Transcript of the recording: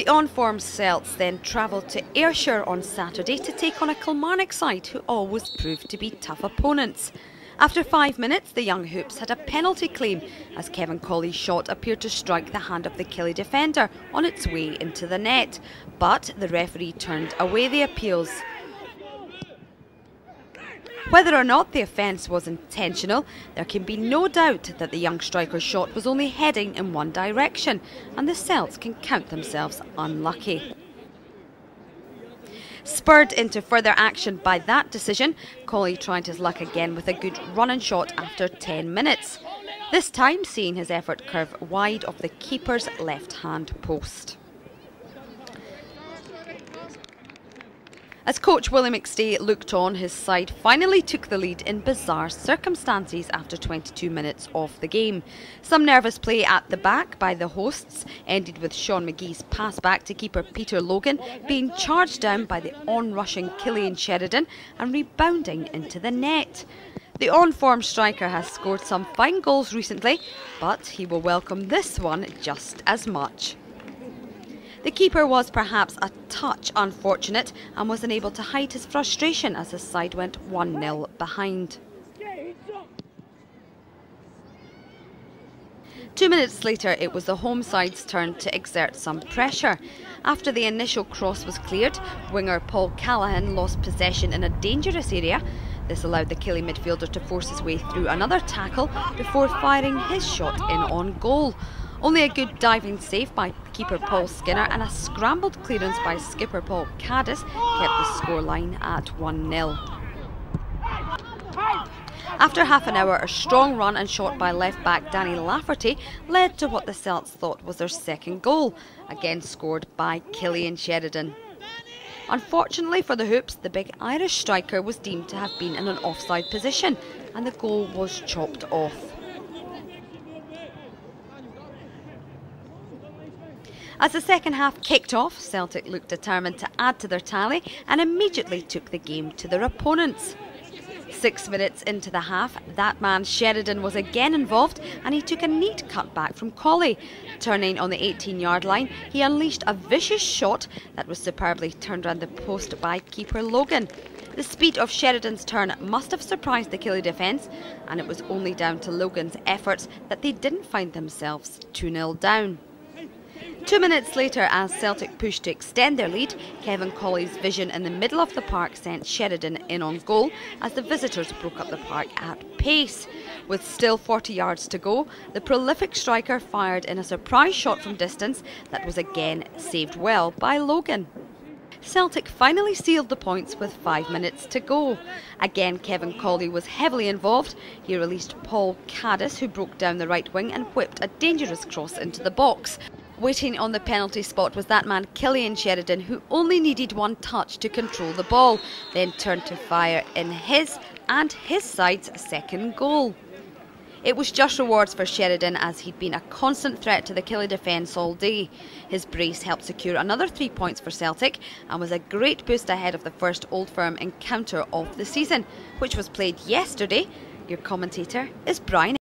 The on-form Celts then travelled to Ayrshire on Saturday to take on a Kilmarnock side who always proved to be tough opponents. After five minutes, the young Hoops had a penalty claim as Kevin Colley's shot appeared to strike the hand of the Killie defender on its way into the net. But the referee turned away the appeals. Whether or not the offence was intentional, there can be no doubt that the young striker's shot was only heading in one direction, and the Celts can count themselves unlucky. Spurred into further action by that decision, Colley tried his luck again with a good running shot after 10 minutes. This time seeing his effort curve wide of the keeper's left hand post. As coach Willie McStay looked on, his side finally took the lead in bizarre circumstances after 22 minutes of the game. Some nervous play at the back by the hosts ended with Sean McGee's pass back to keeper Peter Logan being charged down by the on-rushing Cillian Sheridan and rebounding into the net. The on-form striker has scored some fine goals recently, but he will welcome this one just as much. The keeper was perhaps a touch unfortunate and was unable to hide his frustration as his side went 1 0 behind. Two minutes later, it was the home side's turn to exert some pressure. After the initial cross was cleared, winger Paul Callaghan lost possession in a dangerous area. This allowed the Killie midfielder to force his way through another tackle before firing his shot in on goal. Only a good diving save by keeper Paul Skinner and a scrambled clearance by skipper Paul Caddis kept the scoreline at 1-0. After half an hour, a strong run and shot by left back Danny Lafferty led to what the Celts thought was their second goal, again scored by Cillian Sheridan. Unfortunately for the Hoops, the big Irish striker was deemed to have been in an offside position and the goal was chopped off. As the second half kicked off, Celtic looked determined to add to their tally and immediately took the game to their opponents. Six minutes into the half, that man Sheridan was again involved and he took a neat cutback from Colley. Turning on the 18 yard line, he unleashed a vicious shot that was superbly turned around the post by keeper Logan. The speed of Sheridan's turn must have surprised the Killie defence, and it was only down to Logan's efforts that they didn't find themselves 2 0 down. Two minutes later, as Celtic pushed to extend their lead, Kevin Colley's vision in the middle of the park sent Sheridan in on goal as the visitors broke up the park at pace. With still 40 yards to go, the prolific striker fired in a surprise shot from distance that was again saved well by Logan. Celtic finally sealed the points with five minutes to go. Again, Kevin Colley was heavily involved. He released Paul Caddis, who broke down the right wing and whipped a dangerous cross into the box. Waiting on the penalty spot was that man Cillian Sheridan, who only needed one touch to control the ball, then turned to fire in his and his side's second goal. It was just rewards for Sheridan as he'd been a constant threat to the Killie defence all day. His brace helped secure another three points for Celtic and was a great boost ahead of the first Old Firm encounter of the season, which was played yesterday. Your commentator is Brian.